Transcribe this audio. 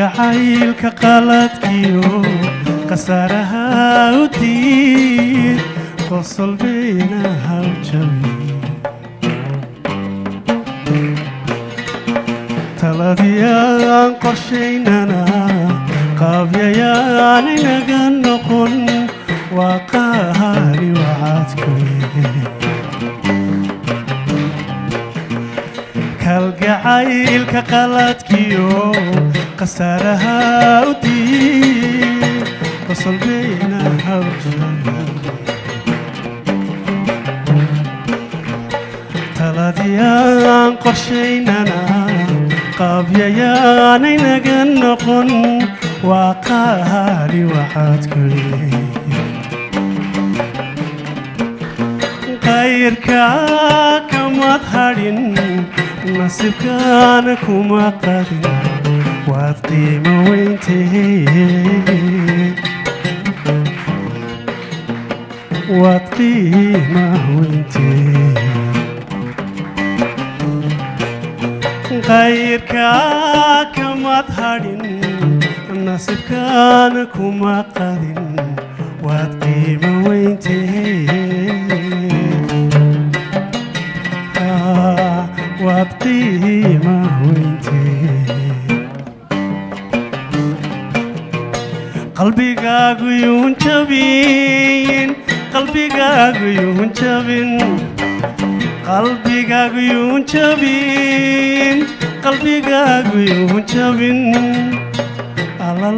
kalgacaylka qaladkiyo khasaaraha u diid qosol bayna haw jabin taladii aan qorshaynana qaabyayaan inaga noqon waa qaali عيل كقلت كيو قصرها ودي وصل بينا حوجنا تلاديا قرشينا قابيا يا نينا قنقن وقاري وحد غير كا كم وطهرين hadhin nasiibkaana kuma qadin waad qiimo weyntee waad qiima weyntee qayrka kamad hadhin nasiibkaana kuma qadin waad qiimo weyntee waad qiima weyntee qalbigaagu yuun jabin qalbigaagu yuun jabin qalbigaagu yuun jabin qalbigaagu yuun jabin alla